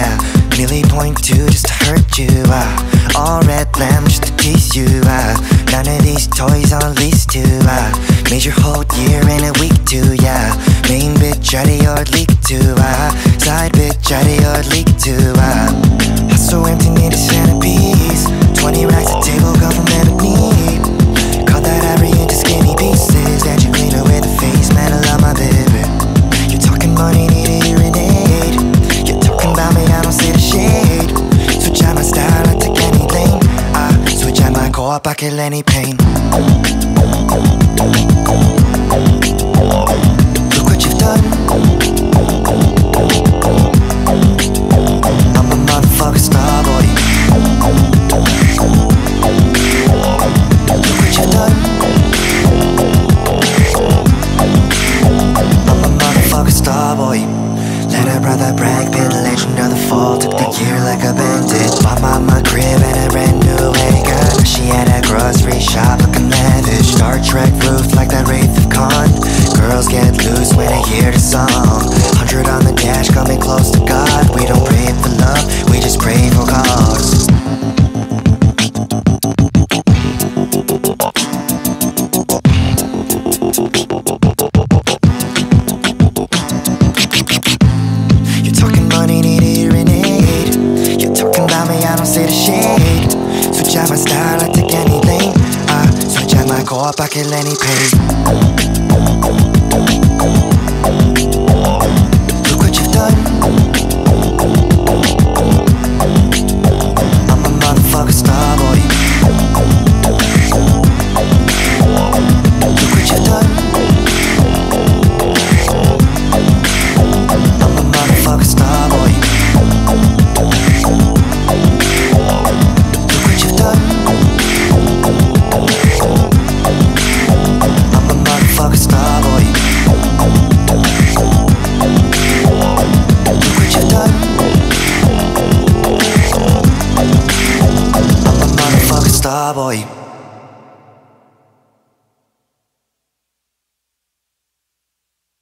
yeah Really point to just to hurt you uh. All red lamp just to tease you uh. None of these toys are least to uh. Made your whole year in a week too yeah Main bitch out of your league too uh. Side bitch out of your league too uh. so empty need a centerpiece 20 racks a day I kill any pain Look what you've done. I'm a motherfucking star boy. Look what you've done. I'm a motherfucking star boy. Let her brother brag, a legend of the fall. Took the year like a bandit. Bought my, my crib and a brand Out my style, I take anything. I switch out my core, I kill any pain. I'm